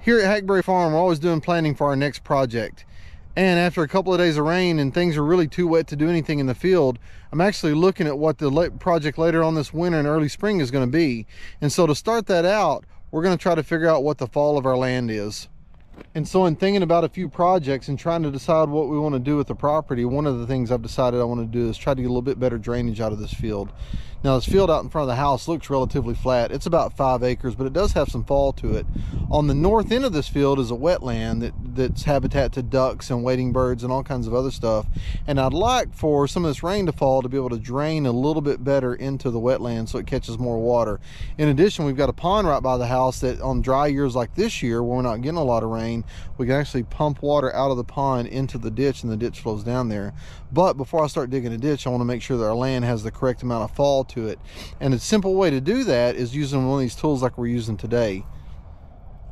here at Hackberry Farm, we're always doing planning for our next project. And after a couple of days of rain and things are really too wet to do anything in the field, I'm actually looking at what the project later on this winter and early spring is going to be. And so to start that out, we're going to try to figure out what the fall of our land is. And so in thinking about a few projects and trying to decide what we want to do with the property, one of the things I've decided I want to do is try to get a little bit better drainage out of this field. Now this field out in front of the house looks relatively flat. It's about five acres, but it does have some fall to it. On the north end of this field is a wetland that, that's habitat to ducks and wading birds and all kinds of other stuff. And I'd like for some of this rain to fall to be able to drain a little bit better into the wetland so it catches more water. In addition, we've got a pond right by the house that on dry years like this year, when we're not getting a lot of rain, we can actually pump water out of the pond into the ditch and the ditch flows down there. But before I start digging a ditch, I want to make sure that our land has the correct amount of fall to it. And a simple way to do that is using one of these tools like we're using today.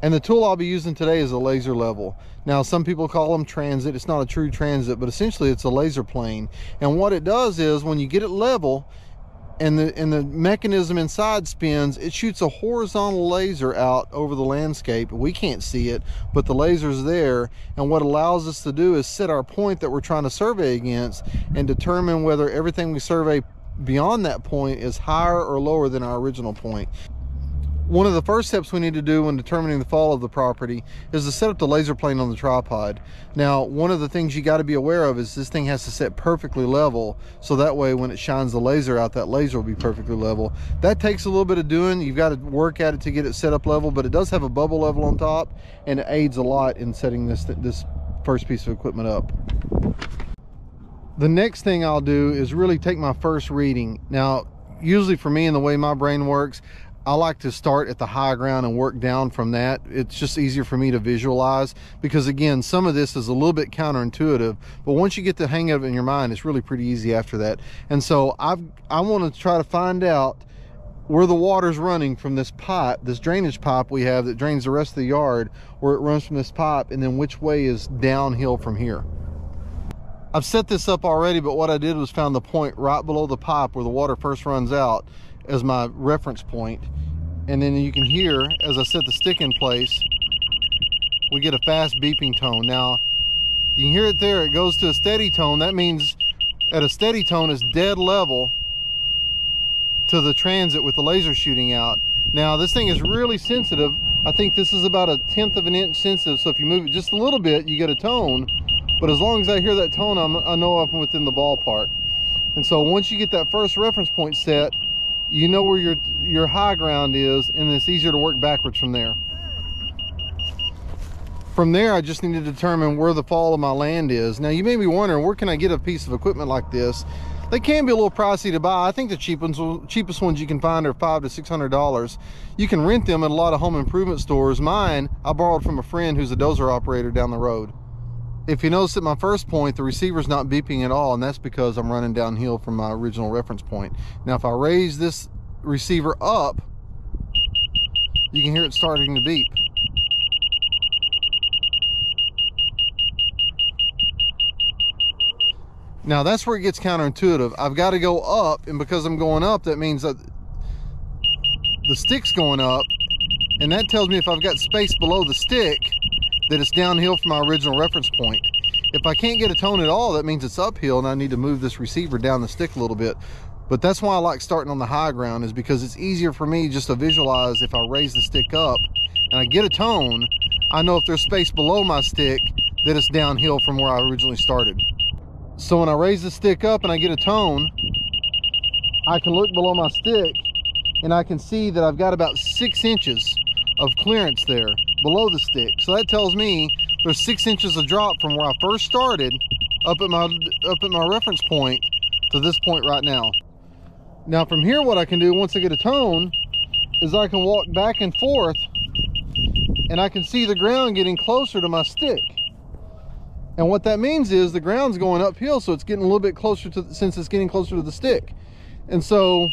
And the tool I'll be using today is a laser level. Now, some people call them transit. It's not a true transit, but essentially it's a laser plane. And what it does is when you get it level, and the and the mechanism inside spins it shoots a horizontal laser out over the landscape. We can't see it but the laser's there. And what allows us to do is set our point that we're trying to survey against and determine whether everything we survey beyond that point is higher or lower than our original point one of the first steps we need to do when determining the fall of the property is to set up the laser plane on the tripod. Now, one of the things you got to be aware of is this thing has to set perfectly level, so that way when it shines the laser out, that laser will be perfectly level. That takes a little bit of doing. You've got to work at it to get it set up level, but it does have a bubble level on top, and it aids a lot in setting this, this first piece of equipment up. The next thing I'll do is really take my first reading. Now, usually for me and the way my brain works, I like to start at the high ground and work down from that. It's just easier for me to visualize because again, some of this is a little bit counterintuitive, but once you get the hang of it in your mind, it's really pretty easy after that. And so I've, I want to try to find out where the water's running from this pipe, this drainage pipe we have that drains the rest of the yard, where it runs from this pipe, and then which way is downhill from here. I've set this up already, but what I did was found the point right below the pipe where the water first runs out as my reference point and then you can hear as I set the stick in place we get a fast beeping tone. Now you can hear it there. It goes to a steady tone. That means at a steady tone is dead level to the transit with the laser shooting out. Now this thing is really sensitive. I think this is about a tenth of an inch sensitive so if you move it just a little bit you get a tone. But as long as I hear that tone I'm, I know I'm within the ballpark. And so once you get that first reference point set you know where your your high ground is and it's easier to work backwards from there. From there I just need to determine where the fall of my land is. Now you may be wondering where can I get a piece of equipment like this? They can be a little pricey to buy. I think the cheapest cheapest ones you can find are five to six hundred dollars. You can rent them at a lot of home improvement stores. Mine I borrowed from a friend who's a dozer operator down the road if you notice at my first point, the receiver's not beeping at all, and that's because I'm running downhill from my original reference point. Now, if I raise this receiver up, you can hear it starting to beep. Now that's where it gets counterintuitive. I've got to go up, and because I'm going up, that means that the stick's going up, and that tells me if I've got space below the stick, that it's downhill from my original reference point. If I can't get a tone at all, that means it's uphill and I need to move this receiver down the stick a little bit. But that's why I like starting on the high ground is because it's easier for me just to visualize if I raise the stick up and I get a tone, I know if there's space below my stick that it's downhill from where I originally started. So when I raise the stick up and I get a tone, I can look below my stick and I can see that I've got about six inches of clearance there below the stick. So that tells me there's six inches of drop from where I first started up at my up at my reference point to this point right now. Now from here what I can do once I get a tone is I can walk back and forth and I can see the ground getting closer to my stick. And what that means is the ground's going uphill so it's getting a little bit closer to since it's getting closer to the stick. And so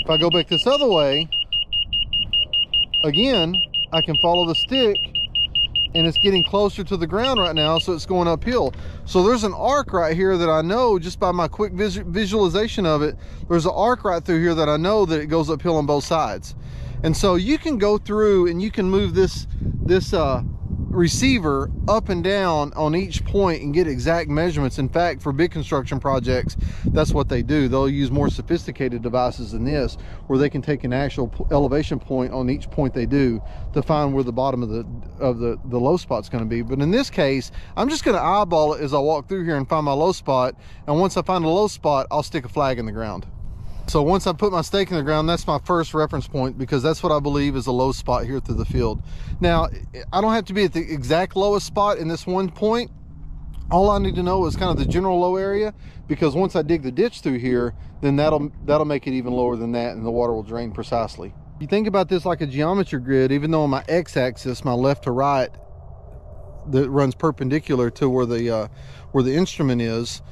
if I go back this other way, again, I can follow the stick and it's getting closer to the ground right now so it's going uphill. So there's an arc right here that I know just by my quick vis visualization of it there's an arc right through here that I know that it goes uphill on both sides. And so you can go through and you can move this, this uh, receiver up and down on each point and get exact measurements. In fact, for big construction projects, that's what they do. They'll use more sophisticated devices than this, where they can take an actual elevation point on each point they do to find where the bottom of the of the, the low spot's gonna be. But in this case, I'm just gonna eyeball it as I walk through here and find my low spot. And once I find a low spot, I'll stick a flag in the ground. So once I put my stake in the ground, that's my first reference point because that's what I believe is a low spot here through the field. Now, I don't have to be at the exact lowest spot in this one point. All I need to know is kind of the general low area because once I dig the ditch through here, then that'll that'll make it even lower than that and the water will drain precisely. You think about this like a geometry grid, even though on my x-axis, my left to right, that runs perpendicular to where the uh, where the instrument is,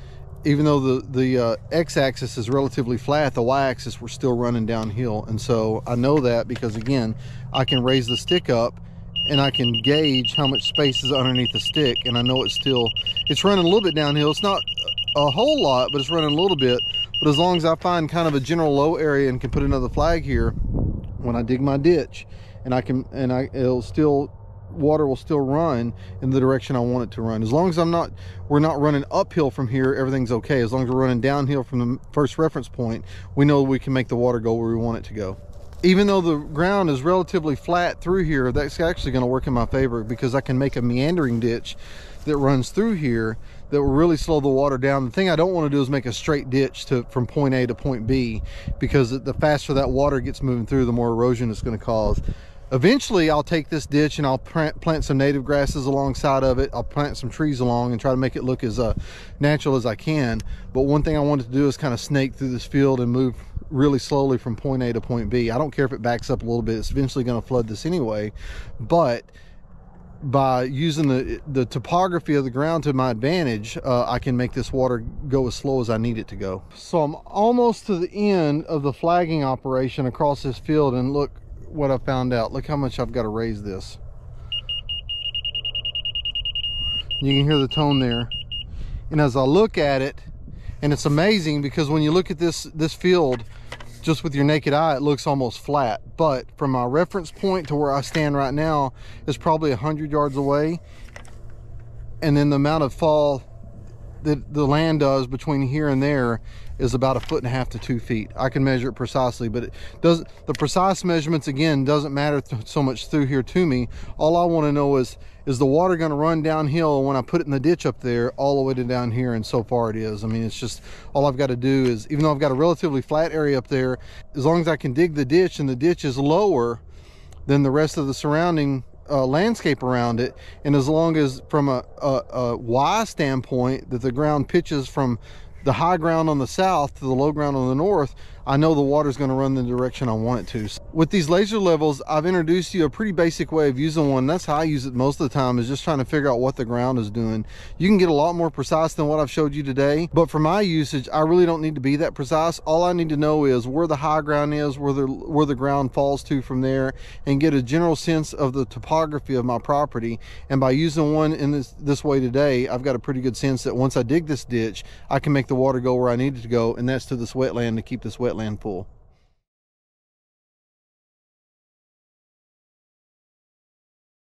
even though the, the uh, x-axis is relatively flat, the y-axis we're still running downhill. And so I know that because again, I can raise the stick up and I can gauge how much space is underneath the stick. And I know it's still, it's running a little bit downhill. It's not a whole lot, but it's running a little bit. But as long as I find kind of a general low area and can put another flag here, when I dig my ditch and I can, and I, it'll still water will still run in the direction I want it to run. As long as I'm not, we're not running uphill from here, everything's okay. As long as we're running downhill from the first reference point, we know we can make the water go where we want it to go. Even though the ground is relatively flat through here, that's actually gonna work in my favor because I can make a meandering ditch that runs through here that will really slow the water down. The thing I don't want to do is make a straight ditch to from point A to point B because the faster that water gets moving through, the more erosion it's going to cause. Eventually, I'll take this ditch and I'll plant some native grasses alongside of it. I'll plant some trees along and try to make it look as uh, natural as I can. But one thing I wanted to do is kind of snake through this field and move really slowly from point A to point B. I don't care if it backs up a little bit. It's eventually going to flood this anyway. But by using the the topography of the ground to my advantage uh, I can make this water go as slow as I need it to go so I'm almost to the end of the flagging operation across this field and look what I found out. Look how much I've got to raise this. You can hear the tone there. And as I look at it, and it's amazing because when you look at this, this field, just with your naked eye, it looks almost flat. But from my reference point to where I stand right now is probably 100 yards away. And then the amount of fall that the land does between here and there is about a foot and a half to two feet. I can measure it precisely, but it does the precise measurements again doesn't matter so much through here to me. All I want to know is is the water going to run downhill when I put it in the ditch up there all the way to down here and so far it is. I mean it's just all I've got to do is even though I've got a relatively flat area up there as long as I can dig the ditch and the ditch is lower than the rest of the surrounding uh, landscape around it. And as long as from a, a, a y standpoint that the ground pitches from the high ground on the south to the low ground on the north, I know the water is going to run the direction I want it to. With these laser levels, I've introduced you a pretty basic way of using one. That's how I use it most of the time is just trying to figure out what the ground is doing. You can get a lot more precise than what I've showed you today, but for my usage, I really don't need to be that precise. All I need to know is where the high ground is, where the, where the ground falls to from there, and get a general sense of the topography of my property. And by using one in this, this way today, I've got a pretty good sense that once I dig this ditch, I can make the water go where I need it to go, and that's to this wetland to keep this wetland full.